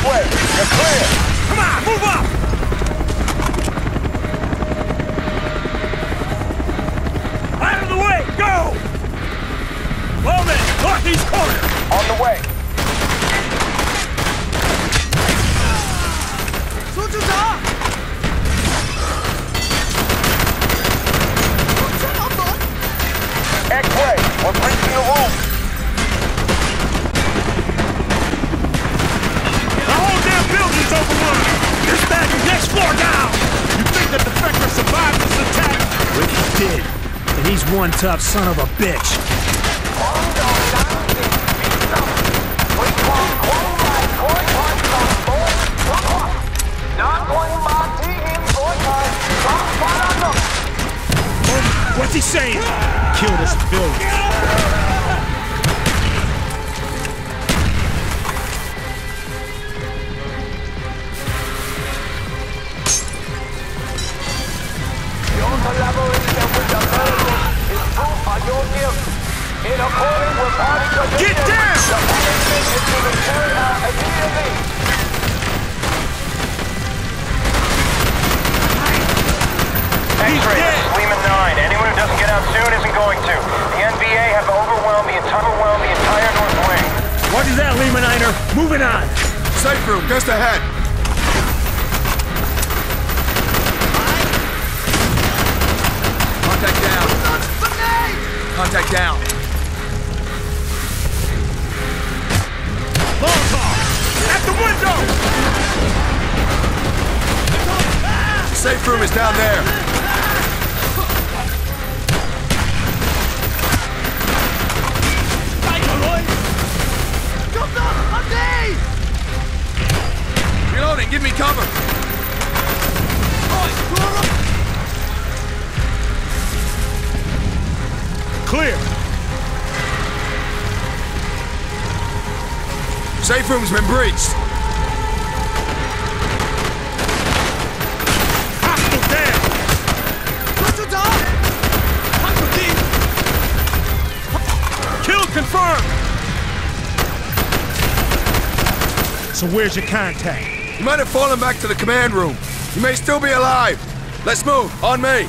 halfway. You're clear. Come on, move up! Floor down! You think that Defector survived this attack? Well, did. And he's one tough son of a bitch. What's he saying? Kill this villain. Your gift. In accordance with party tradition, Get down! the punishment is to return her immediately. He's X-ray, this Lima 9. Anyone who doesn't get out soon isn't going to. The NVA have overwhelmed the entire, overwhelmed the entire North Wing. What is that, Lima Niner? Moving on. Safe room, just ahead. Contact down. Contact down. Molotov! At the window! Safe room is down there. Reloading, give me cover. Clear! Safe room's been breached! Hostile! Kill confirmed! So where's your contact? You might have fallen back to the command room. You may still be alive. Let's move, on me!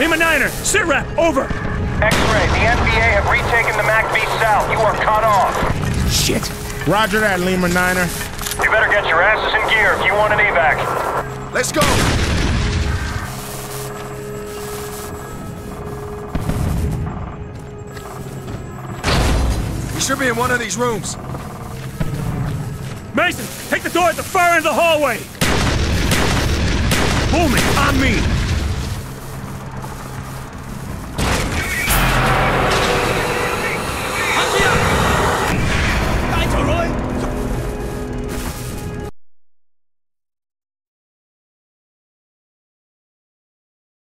Lima Niner, sit rep, over! X-ray, the NVA have retaken the MACV South. You are cut off. Shit! Roger that, Lima Niner. You better get your asses in gear if you want an evac. Let's go. We should be in one of these rooms. Mason, take the door at the far end of the hallway! Bowman, on me!